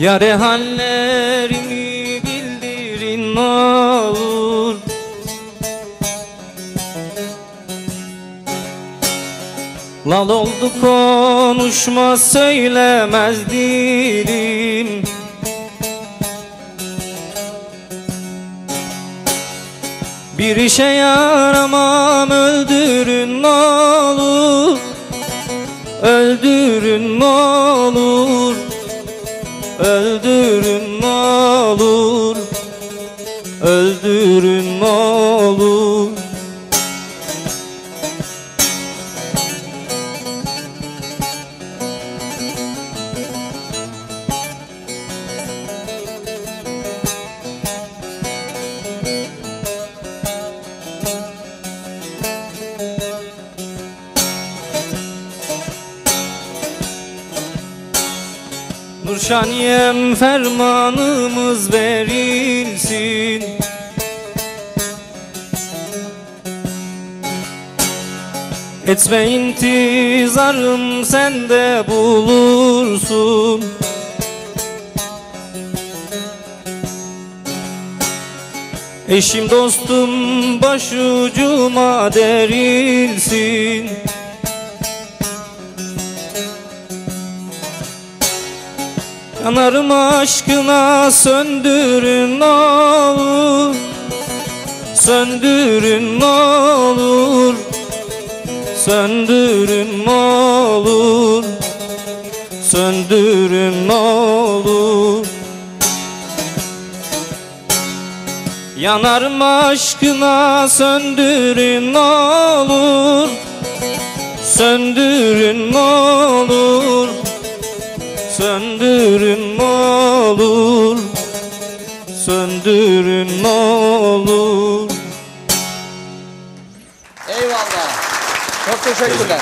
Yare hallerimi bildirin olur. Lal oldu konuşma söylemez dilim. Bir işe yaramam öldürün ne olur. Öldürün ne olur Öldürün olur. Nurşaniyem fermanımız verilsin Etme intizarım sende bulursun. Eşim dostum başucuma derilsin. Yanarım aşkına söndürün olur Söndürün olur Söndürün olur Söndürün olur. Yanarım aşkına söndürün olur. Söndürün olur Söndürün olur. Söndürün olur. Eyvallah. Çok teşekkürler.